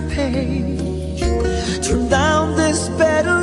page. Turn down this better